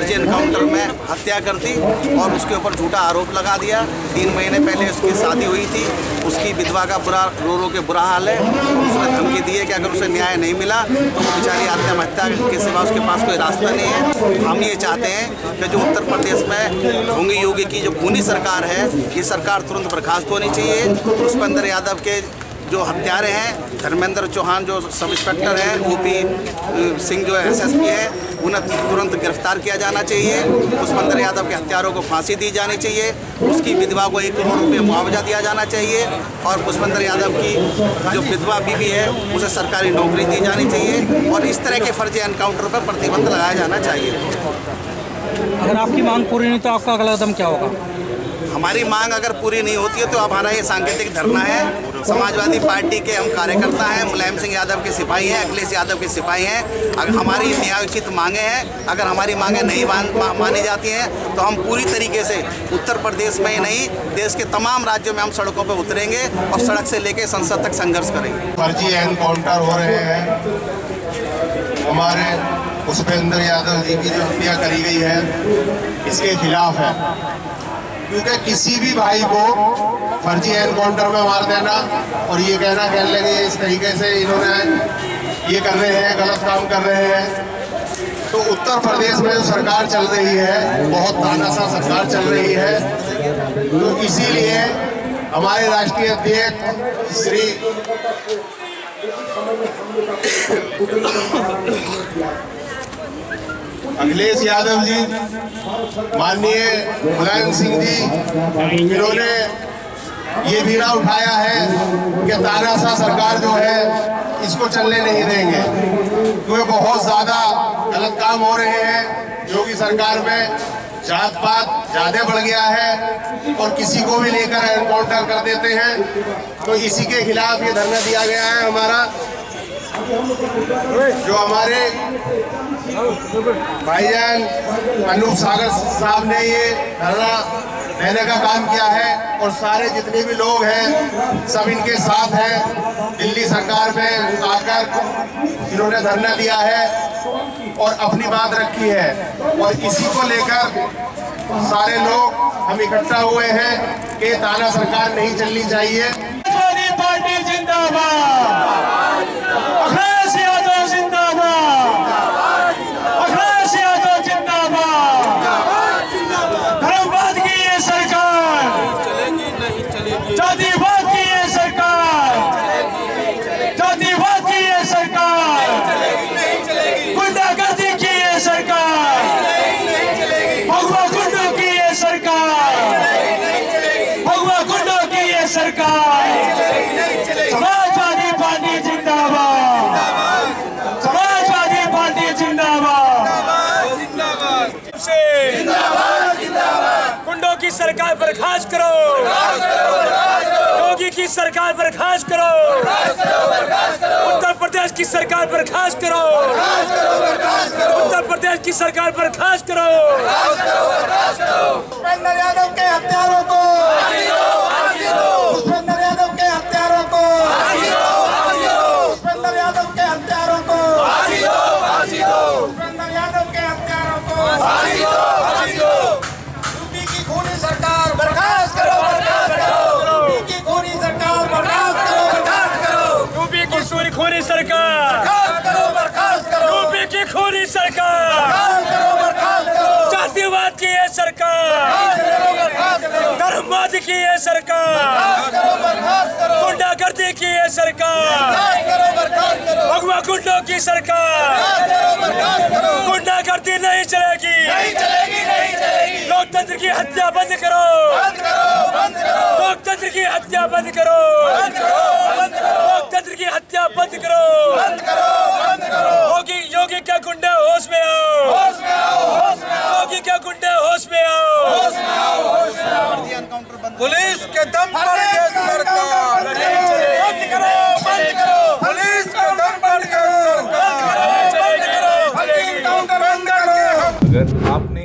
फर्जी एनकाउंटर में हत्या कर दी और उसके ऊपर झूठा आरोप लगा दिया। तीन महीने पहले उसकी शादी हुई थी। उसकी विधवा का बुरा, रो रो के बुरा हाल है उसने धमकी दी है कि अगर उसे न्याय नहीं मिला तो वो बेचारी आत्महत्या के सिवा उसके पास कोई रास्ता नहीं है। हम ये चाहते हैं कि जो उत्तर प्रदेश में होंगी योगी की जो खूनी सरकार है, ये सरकार तुरंत बर्खास्त होनी चाहिए। पुष्पेंद्र यादव के जो हत्यारे हैं, धर्मेंद्र चौहान जो सब इंस्पेक्टर हैं ओपी सिंह जो एसएसपी है, उन्हें तुरंत गिरफ़्तार किया जाना चाहिए। पुष्पेंद्र यादव के हत्यारों को फांसी दी जानी चाहिए। उसकी विधवा को एक करोड़ रुपये मुआवजा दिया जाना चाहिए और पुष्पेंद्र यादव की जो विधवा बीवी है, उसे सरकारी नौकरी दी जानी चाहिए और इस तरह के फर्जी एनकाउंटर पर प्रतिबंध लगाया जाना चाहिए। अगर आपकी मांग पूरी नहीं तो आपका अगला कदम क्या होगा? हमारी मांग अगर पूरी नहीं होती है तो हमारा ये सांकेतिक धरना है। समाजवादी पार्टी के हम कार्यकर्ता हैं मुलायम सिंह यादव के सिपाही हैं अखिलेश यादव के सिपाही हैं। अगर हमारी न्यायोचित मांगे हैं अगर हमारी मांगे नहीं मान, मा, मानी जाती हैं तो हम पूरी तरीके से उत्तर प्रदेश में ही नहीं देश के तमाम राज्यों में हम सड़कों पर उतरेंगे और सड़क से लेकर संसद तक संघर्ष करेंगे। फर्जी एनकाउंटर हो रहे हैं। हमारे पुष्पेंद्र यादव जी की जो हत्या करी गई है इसके खिलाफ है। क्योंकि किसी भी भाई को फर्जी एनकाउंटर में मार देना और ये कहना कह लेंगे इस तरीके से इन्होंने ये कर रहे हैं, गलत काम कर रहे हैं। तो उत्तर प्रदेश में जो सरकार चल रही है, बहुत तानाशाह सरकार चल रही है तो इसीलिए हमारे राष्ट्रीय अध्यक्ष श्री अखिलेश यादव जी, माननीय मुलायम सिंह जी, इन्होंने ये बीड़ा उठाया है कि तानाशाह सरकार जो है, इसको चलने नहीं देंगे। क्योंकि बहुत ज़्यादा गलत काम हो रहे हैं योगी सरकार में जात पात ज़्यादा बढ़ गया है और किसी को भी लेकर एनकाउंटर कर देते हैं। तो इसी के खिलाफ ये धरना दिया गया है हमारा, जो हमारे भाईजान, अनूप सागर साहब ने ये धरना देने का काम किया है और सारे जितने भी लोग हैं, सब इनके साथ हैं। दिल्ली सरकार में आकर इन्होंने धरना दिया है और अपनी बात रखी है। और इसी को लेकर सारे लोग हम इकट्ठा हुए हैं कि ताना सरकार नहीं चलनी चाहिए। पार्टी जिंदाबाद अखिलेश यादव जिंदाबाद अखिलेश यादव जिंदाबाद धर्मवाद की ये सरकार जातिवाद की ये सरकार जातिवाद की ये सरकार गुंडागर्दी की ये सरकार भगवा गुंडों की ये सरकार भगवा गुंडों की ये सरकार समाजवादी पार्टी जिंदाबाद समाजवादी पार्टी जिंदाबाद से। गुंडों की सरकार बर्खास्त करो। योगी की सरकार बर्खास्त करो। उत्तर प्रदेश की सरकार बर्खास्त करो। उत्तर प्रदेश की सरकार बर्खास्त करो। सरकार। बर्खास्त करो करो। यूपी की खूनी सरकार। जातिवाद की है सरकार। धर्मवाद की है सरकार। गुंडागर्दी की है सरकार। भगवा गुंडों की सरकार। गुंडागर्दी नहीं चलेगी। नहीं चलेगी नहीं चलेगी। लोकतंत्र की हत्या बंद करो। लोकतंत्र की हत्या बंद करो बंद करो लोकतंत्र की हत्या बंद करो बंद करो बंद करो योगी योगी क्या गुंडे होश में आओ होश में आओ होश में आओ योगी क्या गुंडे होश में आओ होश में आओ होश में आओ फर्जी एनकाउंटर बंद पुलिस के दम पर ये सरकार बंद करो बंद करो पुलिस के दम पर ये सरकार फर्जी एनकाउंटर बंद करो अगर आपने